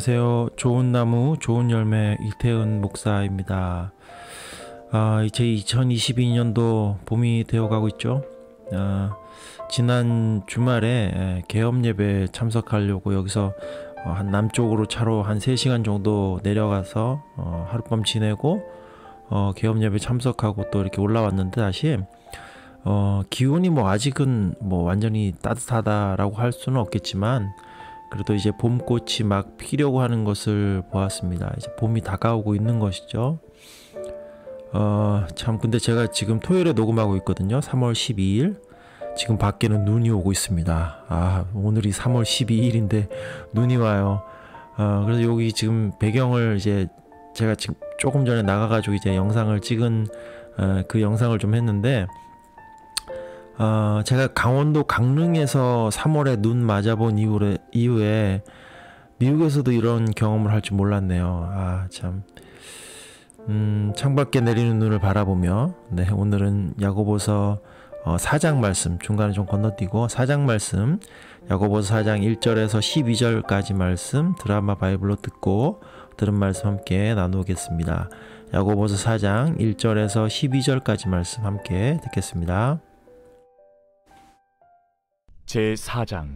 안녕하세요. 좋은 나무, 좋은 열매 이태은 목사입니다. 아, 제 2022년도 봄이 되어가고 있죠. 아, 지난 주말에 개업 예배 참석하려고 여기서 어, 한 남쪽으로 차로 한 3시간 정도 내려가서 어, 하룻밤 지내고 어, 개업 예배 참석하고 또 이렇게 올라왔는데 다시 어, 기온이 뭐 아직은 뭐 완전히 따뜻하다라고 할 수는 없겠지만 그래도 이제 봄꽃이 막 피려고 하는 것을 보았습니다. 이제 봄이 다가오고 있는 것이죠. 어, 참 근데 제가 지금 토요일에 녹음하고 있거든요. 3월 12일. 지금 밖에는 눈이 오고 있습니다. 아, 오늘이 3월 12일인데 눈이 와요. 어, 그래서 여기 지금 배경을 이제 제가 지금 조금 전에 나가가지고 이제 영상을 찍은 어, 그 영상을 좀 했는데 어, 제가 강원도 강릉에서 3월에 눈 맞아본 이후에, 이후에 미국에서도 이런 경험을 할 줄 몰랐네요. 아, 참. 음, 창밖에 내리는 눈을 바라보며, 네, 오늘은 야고보서 어, 4장 말씀, 중간에 좀 건너뛰고, 4장 말씀, 야고보서 4장 1절에서 12절까지 말씀, 드라마 바이블로 듣고, 들은 말씀 함께 나누겠습니다. 야고보서 4장 1절에서 12절까지 말씀 함께 듣겠습니다. 제 4장.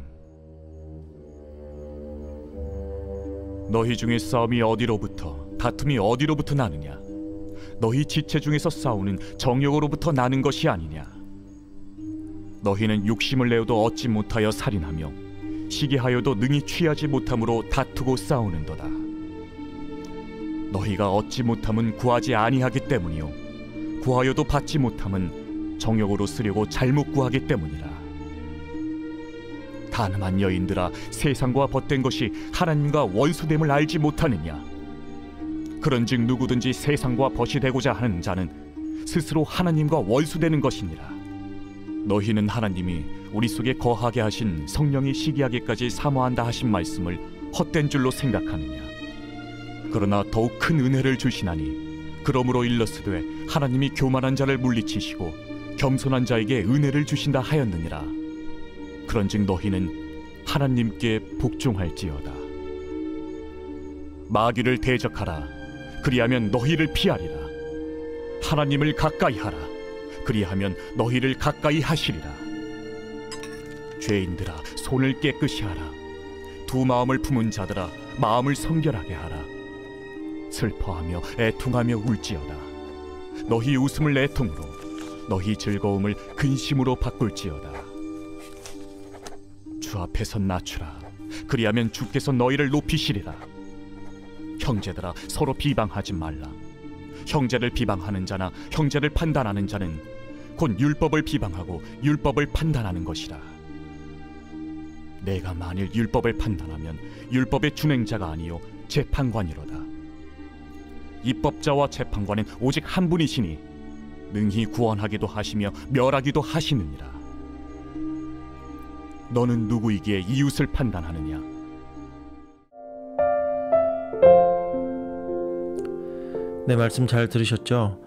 너희 중에 싸움이 어디로부터 다툼이 어디로부터 나느냐? 너희 지체 중에서 싸우는 정욕으로부터 나는 것이 아니냐? 너희는 욕심을 내어도 얻지 못하여 살인하며 시기하여도 능히 취하지 못함으로 다투고 싸우는도다. 너희가 얻지 못함은 구하지 아니하기 때문이요. 구하여도 받지 못함은 정욕으로 쓰려고 잘못 구하기 때문이라 가늠한 여인들아 세상과 벗된 것이 하나님과 원수됨을 알지 못하느냐? 그런즉 누구든지 세상과 벗이 되고자 하는 자는 스스로 하나님과 원수되는 것이니라. 너희는 하나님이 우리 속에 거하게 하신 성령이 시기하기까지 사모한다 하신 말씀을 헛된 줄로 생각하느냐? 그러나 더욱 큰 은혜를 주시나니 그러므로 일러스되 하나님이 교만한 자를 물리치시고 겸손한 자에게 은혜를 주신다 하였느니라 그런즉 너희는 하나님께 복종할지어다. 마귀를 대적하라. 그리하면 너희를 피하리라. 하나님을 가까이 하라. 그리하면 너희를 가까이 하시리라. 죄인들아 손을 깨끗이 하라. 두 마음을 품은 자들아 마음을 성결하게 하라. 슬퍼하며 애통하며 울지어다. 너희 웃음을 애통으로 너희 즐거움을 근심으로 바꿀지어다. 주 앞에서 낮추라. 그리하면 주께서 너희를 높이시리라. 형제들아 서로 비방하지 말라. 형제를 비방하는 자나 형제를 판단하는 자는 곧 율법을 비방하고 율법을 판단하는 것이라. 내가 만일 율법을 판단하면 율법의 준행자가 아니요 재판관이로다. 입법자와 재판관은 오직 한 분이시니 능히 구원하기도 하시며 멸하기도 하시느니라 너는 누구이기에 이웃을 판단하느냐? 네, 말씀 잘 들으셨죠?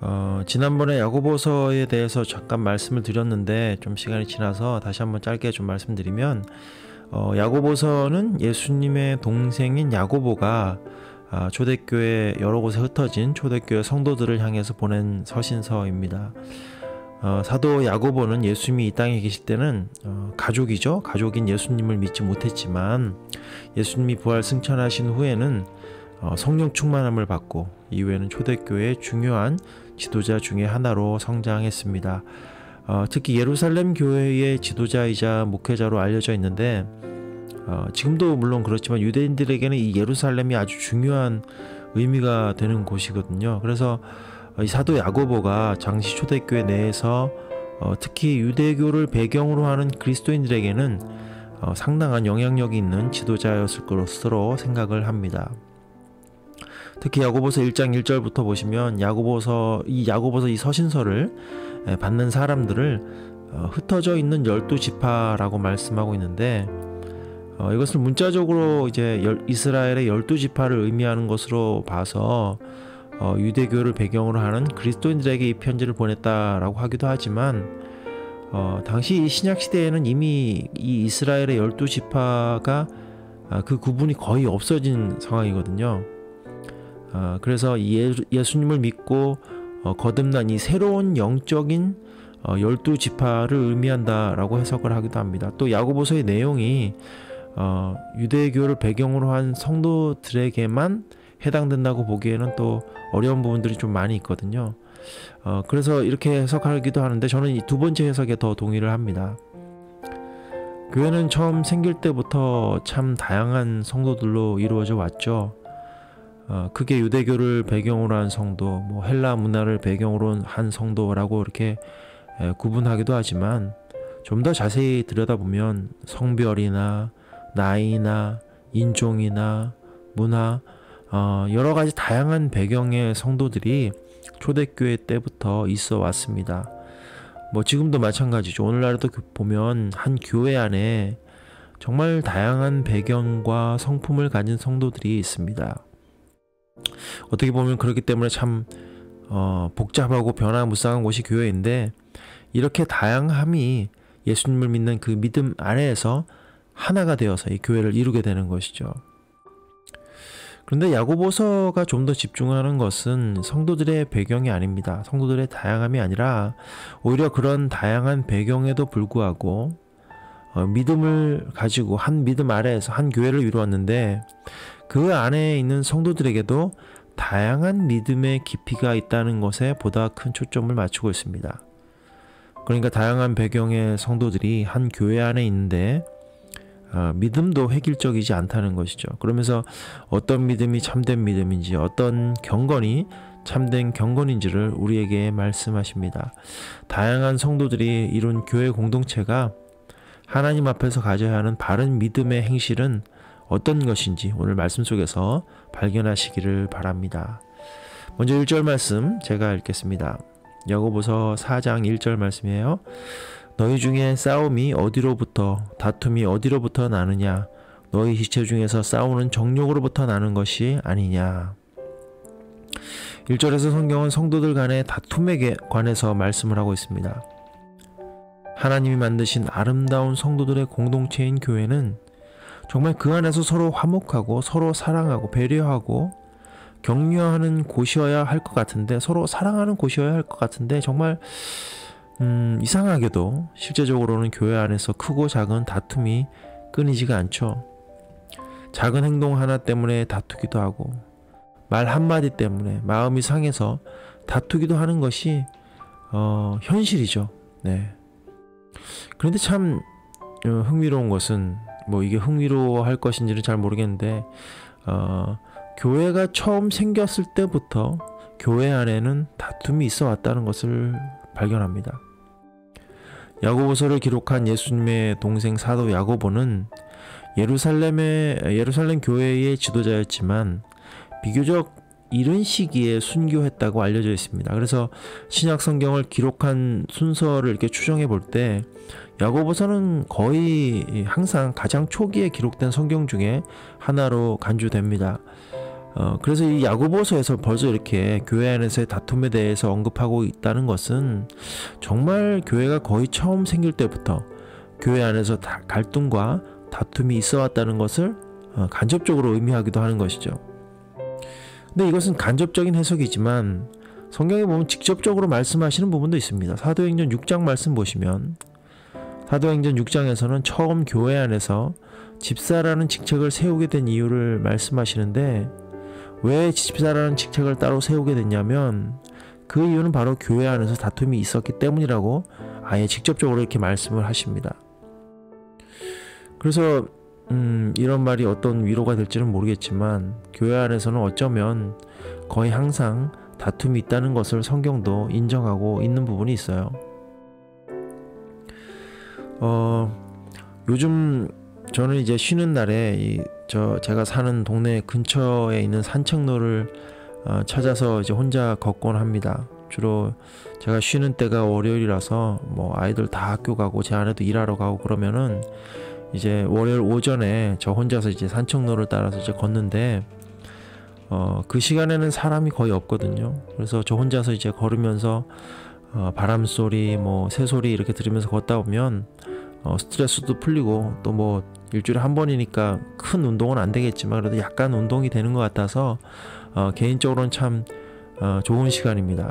어, 지난번에 야고보서에 대해서 잠깐 말씀을 드렸는데 좀 시간이 지나서 다시 한번 짧게 좀 말씀드리면 어, 야고보서는 예수님의 동생인 야고보가 아, 초대교회 여러 곳에 흩어진 초대교회 성도들을 향해서 보낸 서신서입니다. 어, 사도 야고보는 예수님이 이 땅에 계실 때는 어, 가족이죠. 가족인 예수님을 믿지 못했지만 예수님이 부활 승천하신 후에는 어, 성령 충만함을 받고 이후에는 초대교회의 중요한 지도자 중의 하나로 성장했습니다. 어, 특히 예루살렘 교회의 지도자이자 목회자로 알려져 있는데 어, 지금도 물론 그렇지만 유대인들에게는 이 예루살렘이 아주 중요한 의미가 되는 곳이거든요. 그래서 이 사도 야고보가 장시 초대교회 내에서 어, 특히 유대교를 배경으로 하는 그리스도인들에게는 어, 상당한 영향력이 있는 지도자였을 것으로 생각을 합니다. 특히 야고보서 1장 1절부터 보시면 야고보서 이 야고보서 이 서신서를 받는 사람들을 어, 흩어져 있는 열두 지파라고 말씀하고 있는데 어, 이것을 문자적으로 이제 열, 이스라엘의 열두 지파를 의미하는 것으로 봐서 어, 유대교를 배경으로 하는 그리스도인들에게 이 편지를 보냈다라고 하기도 하지만 어, 당시 신약 시대에는 이미 이 이스라엘의 열두 지파가 아, 그 구분이 거의 없어진 상황이거든요. 아, 그래서 예, 예수님을 믿고 어, 거듭난 이 새로운 영적인 어, 열두 지파를 의미한다라고 해석을 하기도 합니다. 또 야고보서의 내용이 어, 유대교를 배경으로 한 성도들에게만 해당된다고 보기에는 또 어려운 부분들이 좀 많이 있거든요. 어, 그래서 이렇게 해석하기도 하는데 저는 이 두 번째 해석에 더 동의를 합니다. 교회는 처음 생길 때부터 참 다양한 성도들로 이루어져 왔죠. 어, 크게 유대교를 배경으로 한 성도, 뭐 헬라 문화를 배경으로 한 성도라고 이렇게 에, 구분하기도 하지만 좀 더 자세히 들여다보면 성별이나 나이나 인종이나 문화 어, 여러 가지 다양한 배경의 성도들이 초대교회 때부터 있어 왔습니다. 뭐 지금도 마찬가지죠. 오늘날에도 그 보면 한 교회 안에 정말 다양한 배경과 성품을 가진 성도들이 있습니다. 어떻게 보면 그렇기 때문에 참 어, 복잡하고 변화무쌍한 곳이 교회인데 이렇게 다양함이 예수님을 믿는 그 믿음 아래에서 하나가 되어서 이 교회를 이루게 되는 것이죠. 그런데 야고보서가 좀 더 집중하는 것은 성도들의 배경이 아닙니다. 성도들의 다양함이 아니라 오히려 그런 다양한 배경에도 불구하고 어, 믿음을 가지고 한 믿음 아래에서 한 교회를 이루었는데 그 안에 있는 성도들에게도 다양한 믿음의 깊이가 있다는 것에 보다 큰 초점을 맞추고 있습니다. 그러니까 다양한 배경의 성도들이 한 교회 안에 있는데 어, 믿음도 획일적이지 않다는 것이죠. 그러면서 어떤 믿음이 참된 믿음인지 어떤 경건이 참된 경건인지를 우리에게 말씀하십니다. 다양한 성도들이 이룬 교회 공동체가 하나님 앞에서 가져야 하는 바른 믿음의 행실은 어떤 것인지 오늘 말씀 속에서 발견하시기를 바랍니다. 먼저 1절 말씀 제가 읽겠습니다. 야고보서 4장 1절 말씀이에요. 너희 중에 싸움이 어디로부터 다툼이 어디로부터 나느냐 너희 지체 중에서 싸우는 정욕으로부터 나는 것이 아니냐 1절에서 성경은 성도들 간의 다툼에 관해서 말씀을 하고 있습니다. 하나님이 만드신 아름다운 성도들의 공동체인 교회는 정말 그 안에서 서로 화목하고 서로 사랑하고 배려하고 격려하는 곳이어야 할 것 같은데 서로 사랑하는 곳이어야 할 것 같은데 정말 음, 이상하게도 실제적으로는 교회 안에서 크고 작은 다툼이 끊이지가 않죠. 작은 행동 하나 때문에 다투기도 하고 말 한마디 때문에 마음이 상해서 다투기도 하는 것이 어, 현실이죠. 네. 그런데 참 어, 흥미로운 것은 뭐 이게 흥미로워할 것인지는 잘 모르겠는데 어, 교회가 처음 생겼을 때부터 교회 안에는 다툼이 있어 왔다는 것을 발견합니다. 야고보서를 기록한 예수님의 동생 사도 야고보는 예루살렘의 예루살렘 교회의 지도자였지만 비교적 이른 시기에 순교했다고 알려져 있습니다. 그래서 신약 성경을 기록한 순서를 이렇게 추정해 볼 때 야고보서는 거의 항상 가장 초기에 기록된 성경 중에 하나로 간주됩니다. 어, 그래서 이 야고보서에서 벌써 이렇게 교회 안에서의 다툼에 대해서 언급하고 있다는 것은 정말 교회가 거의 처음 생길 때부터 교회 안에서 다 갈등과 다툼이 있어 왔다는 것을 어, 간접적으로 의미하기도 하는 것이죠. 근데 이것은 간접적인 해석이지만 성경에 보면 직접적으로 말씀하시는 부분도 있습니다. 사도행전 6장 말씀 보시면 사도행전 6장에서는 처음 교회 안에서 집사라는 직책을 세우게 된 이유를 말씀하시는데 왜 집사라는 직책을 따로 세우게 됐냐면 그 이유는 바로 교회 안에서 다툼이 있었기 때문이라고 아예 직접적으로 이렇게 말씀을 하십니다. 그래서 음, 이런 말이 어떤 위로가 될지는 모르겠지만 교회 안에서는 어쩌면 거의 항상 다툼이 있다는 것을 성경도 인정하고 있는 부분이 있어요. 어, 요즘 저는 이제 쉬는 날에 이 저 제가 사는 동네 근처에 있는 산책로를 어, 찾아서 이제 혼자 걷곤 합니다. 주로 제가 쉬는 때가 월요일이라서 뭐 아이들 다 학교 가고 제 아내도 일하러 가고 그러면은 이제 월요일 오전에 저 혼자서 이제 산책로를 따라서 이제 걷는데 어, 그 시간에는 사람이 거의 없거든요. 그래서 저 혼자서 이제 걸으면서 어, 바람 소리, 뭐 새 소리 이렇게 들으면서 걷다 보면 어, 스트레스도 풀리고 또 뭐 일주일에 한 번이니까 큰 운동은 안 되겠지만 그래도 약간 운동이 되는 것 같아서 어, 개인적으로는 참 어, 좋은 시간입니다.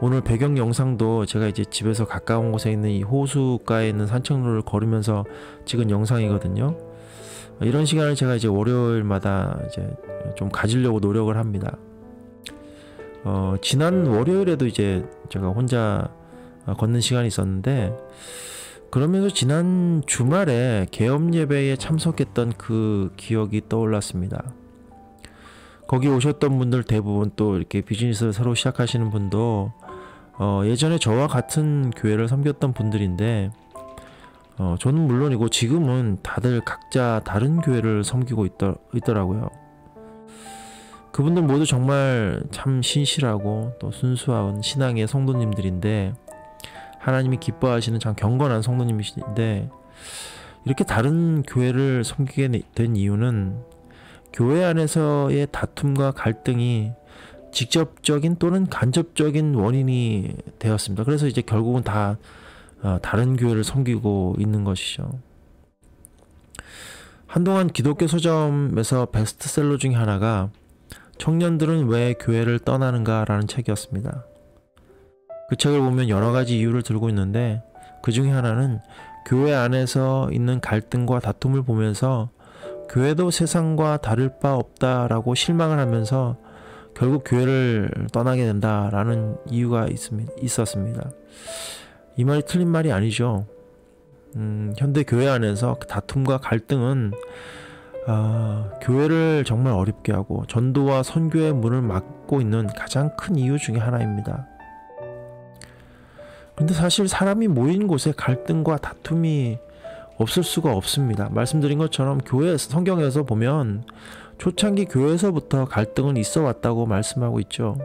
오늘 배경 영상도 제가 이제 집에서 가까운 곳에 있는 이 호수가에 있는 산책로를 걸으면서 찍은 영상이거든요. 이런 시간을 제가 이제 월요일마다 이제 좀 가지려고 노력을 합니다. 어, 지난 월요일에도 이제 제가 혼자 어, 걷는 시간이 있었는데 그러면서 지난 주말에 개업 예배에 참석했던 그 기억이 떠올랐습니다. 거기 오셨던 분들 대부분 또 이렇게 비즈니스를 새로 시작하시는 분도 어, 예전에 저와 같은 교회를 섬겼던 분들인데 어, 저는 물론이고 지금은 다들 각자 다른 교회를 섬기고 있더, 있더라고요. 그분들 모두 정말 참 신실하고 또 순수한 신앙의 성도님들인데 하나님이 기뻐하시는 참 경건한 성도님이신데 이렇게 다른 교회를 섬기게 된 이유는 교회 안에서의 다툼과 갈등이 직접적인 또는 간접적인 원인이 되었습니다. 그래서 이제 결국은 다 어, 다른 교회를 섬기고 있는 것이죠. 한동안 기독교 서점에서 베스트셀러 중에 하나가 청년들은 왜 교회를 떠나는가라는 책이었습니다. 그 책을 보면 여러 가지 이유를 들고 있는데 그 중에 하나는 교회 안에서 있는 갈등과 다툼을 보면서 교회도 세상과 다를 바 없다라고 실망을 하면서 결국 교회를 떠나게 된다라는 이유가 있습니다, 있었습니다. 이 말이 틀린 말이 아니죠. 음, 현대 교회 안에서 다툼과 갈등은 아, 교회를 정말 어렵게 하고 전도와 선교의 문을 막고 있는 가장 큰 이유 중에 하나입니다. 근데 사실 사람이 모인 곳에 갈등과 다툼이 없을 수가 없습니다. 말씀드린 것처럼 교회 성경에서 보면 초창기 교회에서부터 갈등은 있어 왔다고 말씀하고 있죠.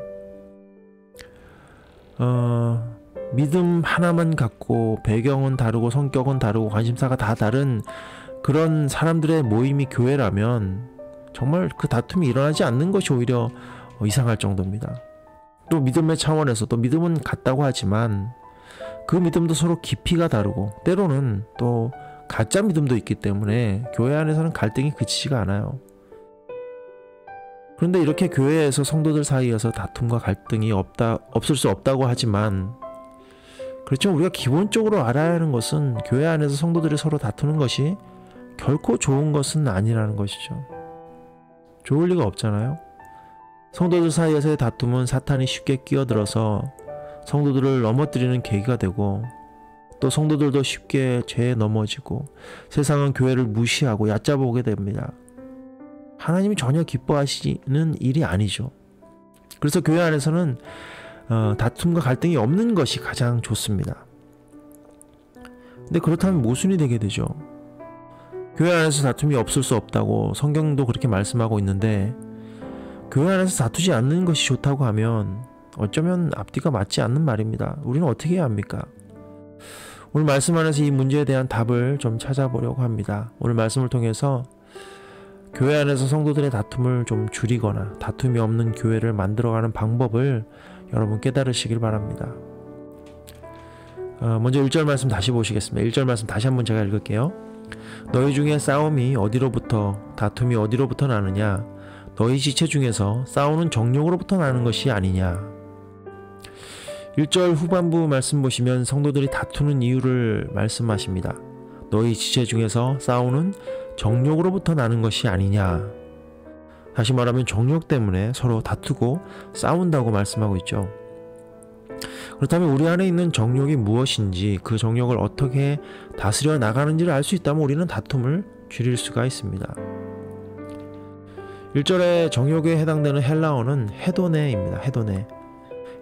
어, 믿음 하나만 갖고 배경은 다르고 성격은 다르고 관심사가 다 다른 그런 사람들의 모임이 교회라면 정말 그 다툼이 일어나지 않는 것이 오히려 이상할 정도입니다. 또 믿음의 차원에서 또 믿음은 같다고 하지만 그 믿음도 서로 깊이가 다르고 때로는 또 가짜 믿음도 있기 때문에 교회 안에서는 갈등이 그치지가 않아요. 그런데 이렇게 교회에서 성도들 사이에서 다툼과 갈등이 없다 없을 수 없다고 하지만 그렇지만 우리가 기본적으로 알아야 하는 것은 교회 안에서 성도들이 서로 다투는 것이 결코 좋은 것은 아니라는 것이죠. 좋을 리가 없잖아요. 성도들 사이에서의 다툼은 사탄이 쉽게 끼어들어서 성도들을 넘어뜨리는 계기가 되고 또 성도들도 쉽게 죄에 넘어지고 세상은 교회를 무시하고 얕잡아오게 됩니다. 하나님이 전혀 기뻐하시는 일이 아니죠. 그래서 교회 안에서는 어, 다툼과 갈등이 없는 것이 가장 좋습니다. 근데 그렇다면 모순이 되게 되죠. 교회 안에서 다툼이 없을 수 없다고 성경도 그렇게 말씀하고 있는데 교회 안에서 다투지 않는 것이 좋다고 하면 어쩌면 앞뒤가 맞지 않는 말입니다. 우리는 어떻게 해야 합니까? 오늘 말씀 안에서 이 문제에 대한 답을 좀 찾아보려고 합니다. 오늘 말씀을 통해서 교회 안에서 성도들의 다툼을 좀 줄이거나 다툼이 없는 교회를 만들어가는 방법을 여러분 깨달으시길 바랍니다. 어, 먼저 1절 말씀 다시 보시겠습니다. 1절 말씀 다시 한번 제가 읽을게요. 너희 중에 싸움이 어디로부터 다툼이 어디로부터 나느냐 너희 지체 중에서 싸우는 정욕으로부터 나는 것이 아니냐 1절 후반부 말씀 보시면 성도들이 다투는 이유를 말씀하십니다. 너희 지체 중에서 싸우는 정욕으로부터 나는 것이 아니냐 다시 말하면 정욕 때문에 서로 다투고 싸운다고 말씀하고 있죠. 그렇다면 우리 안에 있는 정욕이 무엇인지 그 정욕을 어떻게 다스려 나가는지를 알 수 있다면 우리는 다툼을 줄일 수가 있습니다. 1절에 정욕에 해당되는 헬라어는 헤도네입니다. 헤도네.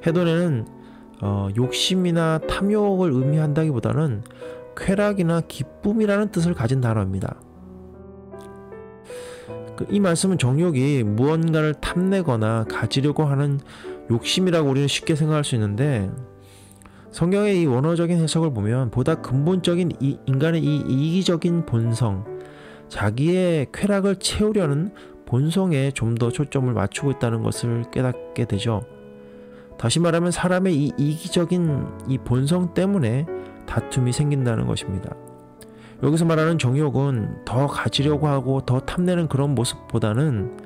헤도네는 어, 욕심이나 탐욕을 의미한다기보다는 쾌락이나 기쁨이라는 뜻을 가진 단어입니다. 그, 이 말씀은 정욕이 무언가를 탐내거나 가지려고 하는 욕심이라고 우리는 쉽게 생각할 수 있는데 성경의 이 원어적인 해석을 보면 보다 근본적인 이 인간의 이 이기적인 본성, 자기의 쾌락을 채우려는 본성에 좀 더 초점을 맞추고 있다는 것을 깨닫게 되죠. 다시 말하면 사람의 이 이기적인 이 본성 때문에 다툼이 생긴다는 것입니다. 여기서 말하는 정욕은 더 가지려고 하고 더 탐내는 그런 모습보다는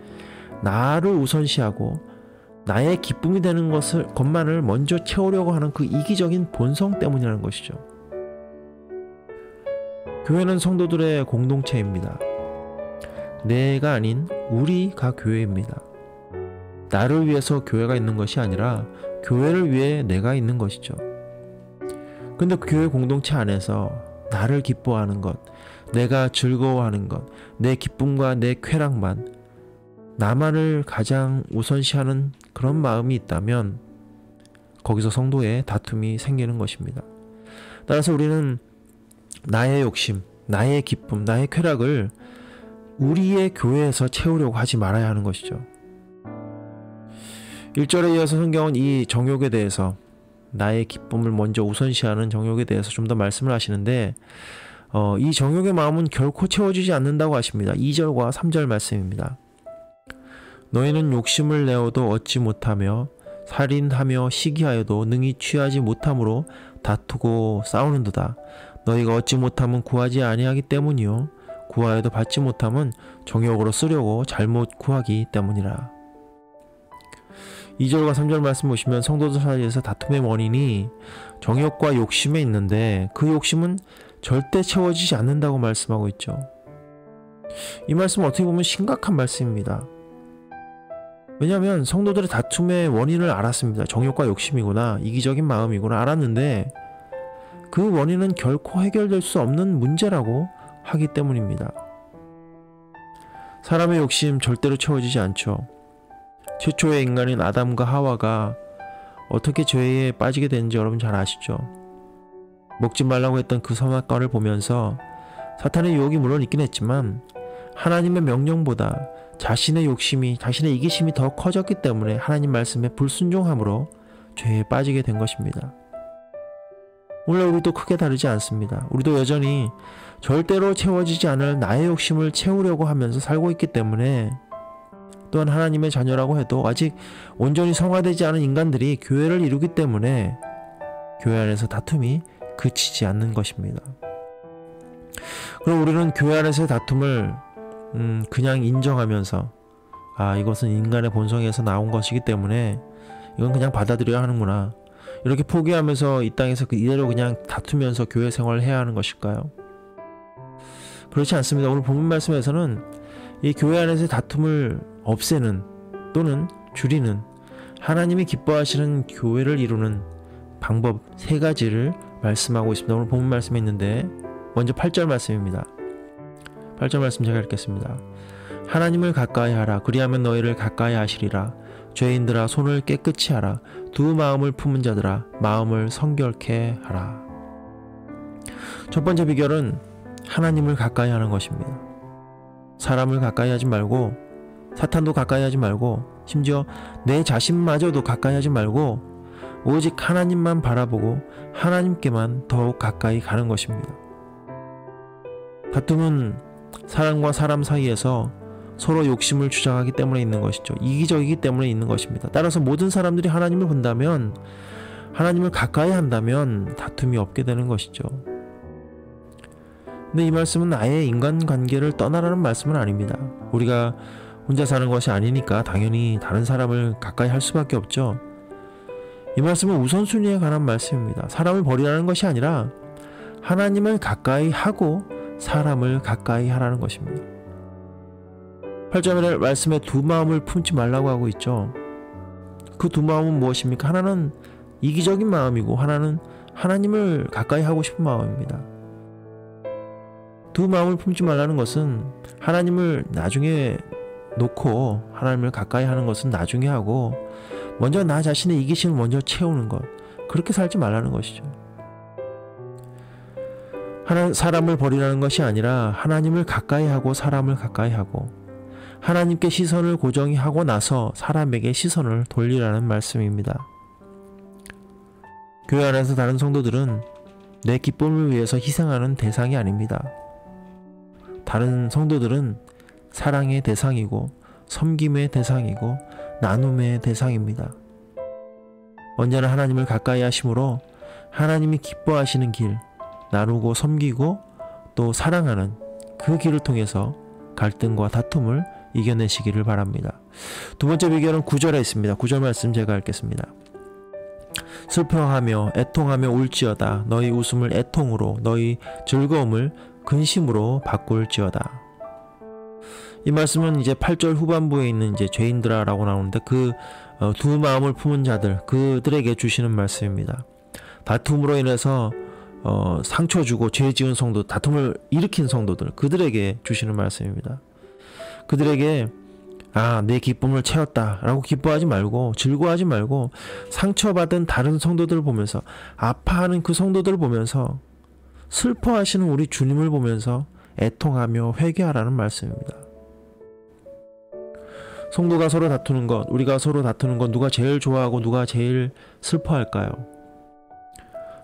나를 우선시하고 나의 기쁨이 되는 것을 것만을 먼저 채우려고 하는 그 이기적인 본성 때문이라는 것이죠. 교회는 성도들의 공동체입니다. 내가 아닌 우리가 교회입니다. 나를 위해서 교회가 있는 것이 아니라 교회를 위해 내가 있는 것이죠. 근데 그 교회 공동체 안에서 나를 기뻐하는 것, 내가 즐거워하는 것, 내 기쁨과 내 쾌락만, 나만을 가장 우선시하는 그런 마음이 있다면 거기서 성도의 다툼이 생기는 것입니다. 따라서 우리는 나의 욕심, 나의 기쁨, 나의 쾌락을 우리의 교회에서 채우려고 하지 말아야 하는 것이죠. 1절에 이어서 성경은 이 정욕에 대해서 나의 기쁨을 먼저 우선시하는 정욕에 대해서 좀 더 말씀을 하시는데 어, 이 정욕의 마음은 결코 채워지지 않는다고 하십니다. 2절과 3절 말씀입니다. 너희는 욕심을 내어도 얻지 못하며 살인하며 시기하여도 능히 취하지 못함으로 다투고 싸우는도다. 너희가 얻지 못하면 구하지 아니하기 때문이요 구하여도 받지 못함은 정욕으로 쓰려고 잘못 구하기 때문이라. 2절과 3절 말씀 보시면 성도들 사이에서 다툼의 원인이 정욕과 욕심에 있는데 그 욕심은 절대 채워지지 않는다고 말씀하고 있죠. 이 말씀은 어떻게 보면 심각한 말씀입니다. 왜냐하면 성도들의 다툼의 원인을 알았습니다. 정욕과 욕심이구나, 이기적인 마음이구나 알았는데 그 원인은 결코 해결될 수 없는 문제라고 하기 때문입니다. 사람의 욕심 절대로 채워지지 않죠. 최초의 인간인 아담과 하와가 어떻게 죄에 빠지게 되는지 여러분 잘 아시죠? 먹지 말라고 했던 그 선악과를 보면서 사탄의 유혹이 물론 있긴 했지만 하나님의 명령보다 자신의 욕심이 자신의 이기심이 더 커졌기 때문에 하나님 말씀에 불순종함으로 죄에 빠지게 된 것입니다. 오늘 우리도 크게 다르지 않습니다. 우리도 여전히 절대로 채워지지 않을 나의 욕심을 채우려고 하면서 살고 있기 때문에 또한 하나님의 자녀라고 해도 아직 온전히 성화되지 않은 인간들이 교회를 이루기 때문에 교회 안에서 다툼이 그치지 않는 것입니다. 그럼 우리는 교회 안에서의 다툼을 음, 그냥 인정하면서 아 이것은 인간의 본성에서 나온 것이기 때문에 이건 그냥 받아들여야 하는구나 이렇게 포기하면서 이 땅에서 그 이대로 그냥 다투면서 교회 생활을 해야 하는 것일까요? 그렇지 않습니다. 오늘 본문 말씀에서는 이 교회 안에서의 다툼을 없애는 또는 줄이는 하나님이 기뻐하시는 교회를 이루는 방법 세 가지를 말씀하고 있습니다. 오늘 본문 말씀에 있는데 먼저 8절 말씀입니다. 8절 말씀 제가 읽겠습니다. 하나님을 가까이 하라 그리하면 너희를 가까이 하시리라 죄인들아 손을 깨끗이 하라 두 마음을 품은 자들아 마음을 성결케 하라 첫 번째 비결은 하나님을 가까이 하는 것입니다. 사람을 가까이 하지 말고 사탄도 가까이 하지 말고 심지어 내 자신마저도 가까이 하지 말고 오직 하나님만 바라보고 하나님께만 더욱 가까이 가는 것입니다. 다툼은 사람과 사람 사이에서 서로 욕심을 주장하기 때문에 있는 것이죠. 이기적이기 때문에 있는 것입니다. 따라서 모든 사람들이 하나님을 본다면 하나님을 가까이 한다면 다툼이 없게 되는 것이죠. 근데 이 말씀은 아예 인간관계를 떠나라는 말씀은 아닙니다. 우리가 혼자 사는 것이 아니니까 당연히 다른 사람을 가까이 할 수밖에 없죠. 이 말씀은 우선순위에 관한 말씀입니다. 사람을 버리라는 것이 아니라 하나님을 가까이 하고 사람을 가까이 하라는 것입니다. 8절의 말씀에 두 마음을 품지 말라고 하고 있죠. 그 두 마음은 무엇입니까? 하나는 이기적인 마음이고 하나는 하나님을 가까이 하고 싶은 마음입니다. 두 마음을 품지 말라는 것은 하나님을 나중에 놓고 하나님을 가까이 하는 것은 나중에 하고 먼저 나 자신의 이기심을 먼저 채우는 것 그렇게 살지 말라는 것이죠. 하나, 사람을 버리라는 것이 아니라 하나님을 가까이 하고 사람을 가까이 하고 하나님께 시선을 고정히 하고 나서 사람에게 시선을 돌리라는 말씀입니다. 교회 안에서 다른 성도들은 내 기쁨을 위해서 희생하는 대상이 아닙니다. 다른 성도들은 사랑의 대상이고 섬김의 대상이고 나눔의 대상입니다. 언제나 하나님을 가까이 하심으로 하나님이 기뻐하시는 길, 나누고 섬기고 또 사랑하는 그 길을 통해서 갈등과 다툼을 이겨내시기를 바랍니다. 두 번째 비결은 구절에 있습니다. 구절 말씀 제가 읽겠습니다. 슬퍼하며 애통하며 울지어다 너희 웃음을 애통으로 너희 즐거움을 근심으로 바꿀지어다. 이 말씀은 이제 8절 후반부에 있는 이제 죄인들아라고 나오는데 그 두 마음을 품은 자들 그들에게 주시는 말씀입니다. 다툼으로 인해서 어, 상처 주고 죄 지은 성도 다툼을 일으킨 성도들 그들에게 주시는 말씀입니다. 그들에게 아, 내 기쁨을 채웠다. 라고 기뻐하지 말고, 즐거워하지 말고, 상처받은 다른 성도들을 보면서, 아파하는 그 성도들을 보면서, 슬퍼하시는 우리 주님을 보면서 애통하며 회개하라는 말씀입니다. 성도가 서로 다투는 것, 우리가 서로 다투는 것, 누가 제일 좋아하고 누가 제일 슬퍼할까요?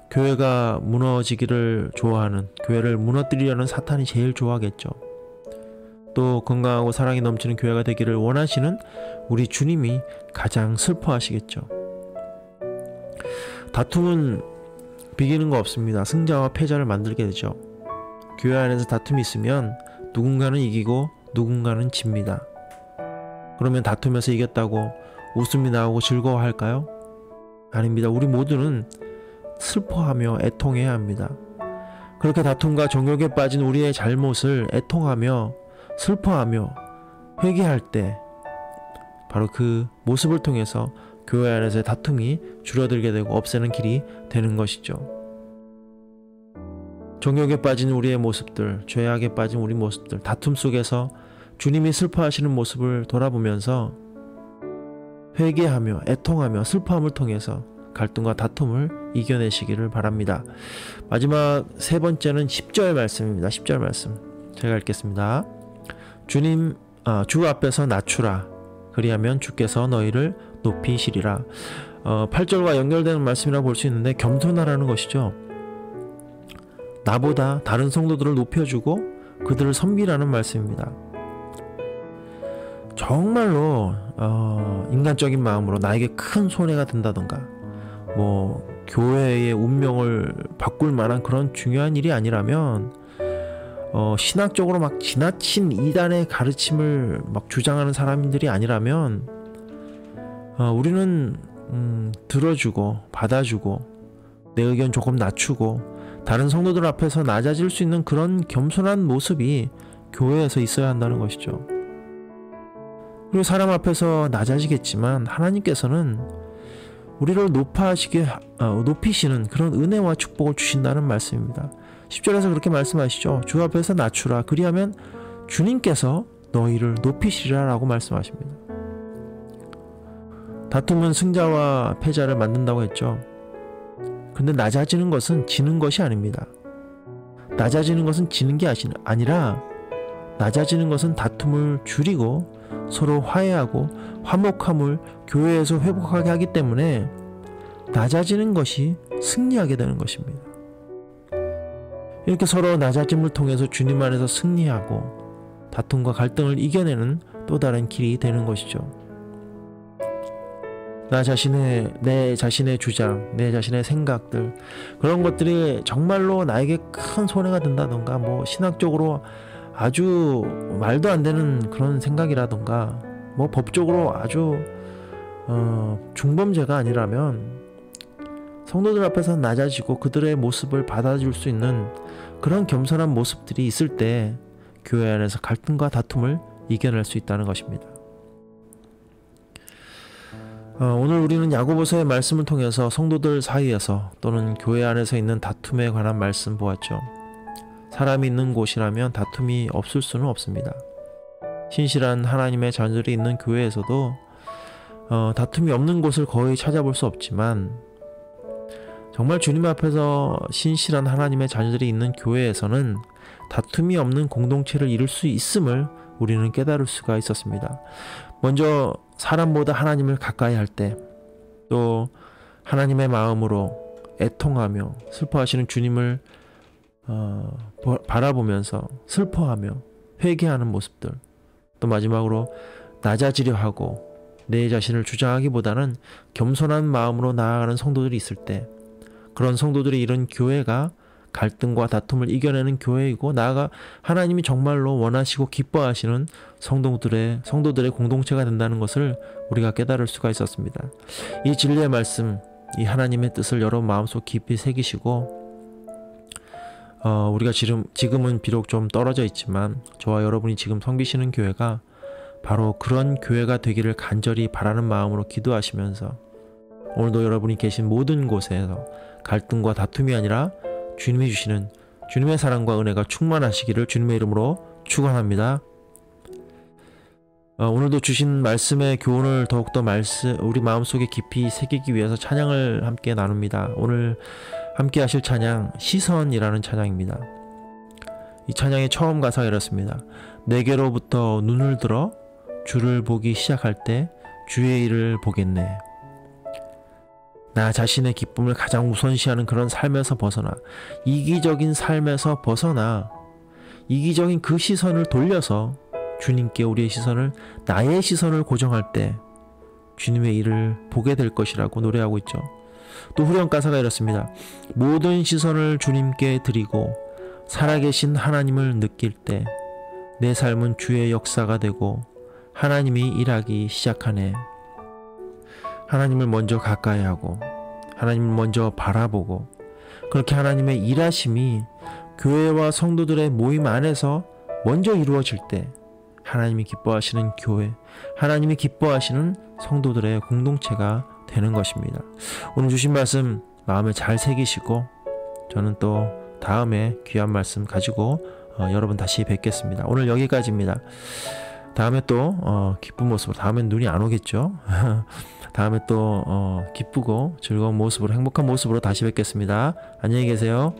교회가 무너지기를 좋아하는, 교회를 무너뜨리려는 사탄이 제일 좋아하겠죠. 또 건강하고 사랑이 넘치는 교회가 되기를 원하시는 우리 주님이 가장 슬퍼하시겠죠. 다툼은 비기는 거 없습니다. 승자와 패자를 만들게 되죠. 교회 안에서 다툼이 있으면 누군가는 이기고 누군가는 집니다. 그러면 다투면서 이겼다고 웃음이 나오고 즐거워할까요? 아닙니다. 우리 모두는 슬퍼하며 애통해야 합니다. 그렇게 다툼과 정욕에 빠진 우리의 잘못을 애통하며 슬퍼하며 회개할 때 바로 그 모습을 통해서 교회 안에서의 다툼이 줄어들게 되고 없애는 길이 되는 것이죠. 정욕에 빠진 우리의 모습들, 죄악에 빠진 우리 모습들, 다툼 속에서 주님이 슬퍼하시는 모습을 돌아보면서 회개하며 애통하며 슬퍼함을 통해서 갈등과 다툼을 이겨내시기를 바랍니다. 마지막 세 번째는 10절 말씀입니다. 10절 말씀. 제가 읽겠습니다. 주님 어, 주 앞에서 낮추라 그리하면 주께서 너희를 높이시리라 어, 8절과 연결되는 말씀이라고 볼수 있는데 겸손하라는 것이죠 나보다 다른 성도들을 높여주고 그들을 섬기라는 말씀입니다 정말로 어, 인간적인 마음으로 나에게 큰 손해가 된다던가 뭐 교회의 운명을 바꿀 만한 그런 중요한 일이 아니라면 어, 신학적으로 막 지나친 이단의 가르침을 막 주장하는 사람들이 아니라면 어, 우리는 음, 들어주고 받아주고 내 의견 조금 낮추고 다른 성도들 앞에서 낮아질 수 있는 그런 겸손한 모습이 교회에서 있어야 한다는 것이죠. 그리고 사람 앞에서 낮아지겠지만 하나님께서는 우리를 높아시게 어, 높이시는 그런 은혜와 축복을 주신다는 말씀입니다. 10절에서 그렇게 말씀하시죠. 주 앞에서 낮추라. 그리하면 주님께서 너희를 높이시리라 라고 말씀하십니다. 다툼은 승자와 패자를 만든다고 했죠. 근데 낮아지는 것은 지는 것이 아닙니다. 낮아지는 것은 지는 게 아니라 낮아지는 것은 다툼을 줄이고 서로 화해하고 화목함을 교회에서 회복하게 하기 때문에 낮아지는 것이 승리하게 되는 것입니다. 이렇게 서로 낮아짐을 통해서 주님 안에서 승리하고 다툼과 갈등을 이겨내는 또 다른 길이 되는 것이죠. 나 자신의 내 자신의 주장, 내 자신의 생각들 그런 것들이 정말로 나에게 큰 손해가 된다던가 뭐 신학적으로 아주 말도 안 되는 그런 생각이라던가 뭐 법적으로 아주 어, 중범죄가 아니라면 성도들 앞에서 낮아지고 그들의 모습을 받아줄 수 있는 그런 겸손한 모습들이 있을 때 교회 안에서 갈등과 다툼을 이겨낼 수 있다는 것입니다. 어, 오늘 우리는 야고보서의 말씀을 통해서 성도들 사이에서 또는 교회 안에서 있는 다툼에 관한 말씀 보았죠. 사람이 있는 곳이라면 다툼이 없을 수는 없습니다. 신실한 하나님의 자녀들이 있는 교회에서도 어, 다툼이 없는 곳을 거의 찾아볼 수 없지만 정말 주님 앞에서 신실한 하나님의 자녀들이 있는 교회에서는 다툼이 없는 공동체를 이룰 수 있음을 우리는 깨달을 수가 있었습니다. 먼저 사람보다 하나님을 가까이 할 때 또 하나님의 마음으로 애통하며 슬퍼하시는 주님을 어, 바라보면서 슬퍼하며 회개하는 모습들 또 마지막으로 낮아지려 하고 내 자신을 주장하기보다는 겸손한 마음으로 나아가는 성도들이 있을 때 그런 성도들이 이룬 교회가 갈등과 다툼을 이겨내는 교회이고 나아가 하나님이 정말로 원하시고 기뻐하시는 성도들의 성도들의 공동체가 된다는 것을 우리가 깨달을 수가 있었습니다. 이 진리의 말씀, 이 하나님의 뜻을 여러분 마음속 깊이 새기시고 어, 우리가 지금 지금은 비록 좀 떨어져 있지만 저와 여러분이 지금 섬기시는 교회가 바로 그런 교회가 되기를 간절히 바라는 마음으로 기도하시면서 오늘도 여러분이 계신 모든 곳에서 갈등과 다툼이 아니라 주님이 주시는 주님의 사랑과 은혜가 충만하시기를 주님의 이름으로 축원합니다. 어, 오늘도 주신 말씀의 교훈을 더욱더 말씀 우리 마음속에 깊이 새기기 위해서 찬양을 함께 나눕니다. 오늘 함께 하실 찬양 시선이라는 찬양입니다. 이 찬양의 처음 가사가 이렇습니다. 내게로부터 눈을 들어 주를 보기 시작할 때 주의 일을 보겠네. 나 자신의 기쁨을 가장 우선시하는 그런 삶에서 벗어나 이기적인 삶에서 벗어나 이기적인 그 시선을 돌려서 주님께 우리의 시선을 나의 시선을 고정할 때 주님의 일을 보게 될 것이라고 노래하고 있죠. 또 후렴 가사가 이렇습니다. 모든 시선을 주님께 드리고 살아계신 하나님을 느낄 때 내 삶은 주의 역사가 되고 하나님이 일하기 시작하네. 하나님을 먼저 가까이 하고 하나님을 먼저 바라보고 그렇게 하나님의 일하심이 교회와 성도들의 모임 안에서 먼저 이루어질 때 하나님이 기뻐하시는 교회, 하나님이 기뻐하시는 성도들의 공동체가 되는 것입니다. 오늘 주신 말씀 마음에 잘 새기시고 저는 또 다음에 귀한 말씀 가지고 어, 여러분 다시 뵙겠습니다. 오늘 여기까지입니다. 다음에 또 어, 기쁜 모습으로 다음엔 눈이 안 오겠죠. 다음에 또 어, 기쁘고 즐거운 모습으로 행복한 모습으로 다시 뵙겠습니다. 안녕히 계세요.